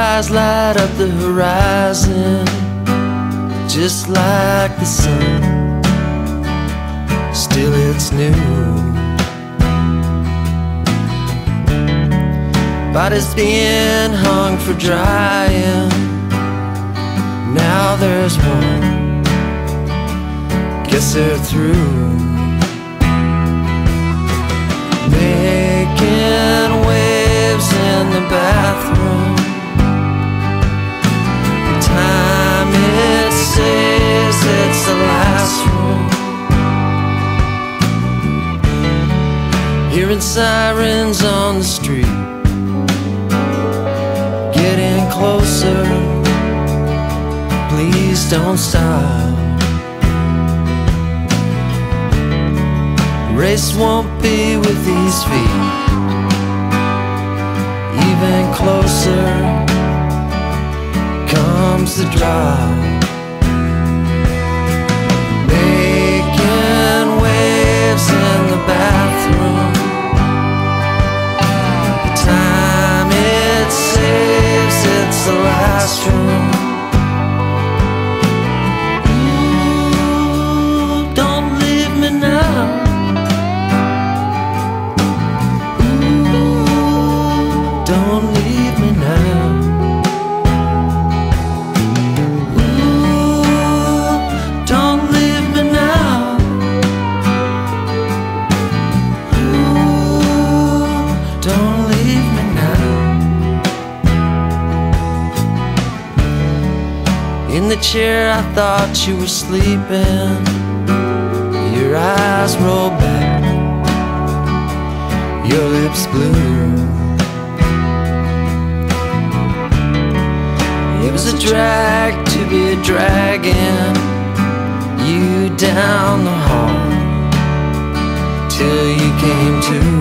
eyes light up the horizon just like the sun. Still, it's new. Bodies being hung for drying. Now there's one. Guess they're through. Hearing sirens on the street. Getting closer. Please don't stop. Race won't be with these feet. Even closer comes the drop. In the chair, I thought you were sleeping. Your eyes rolled back, your lips blue. It was a drag to be dragging you down the hall till you came to.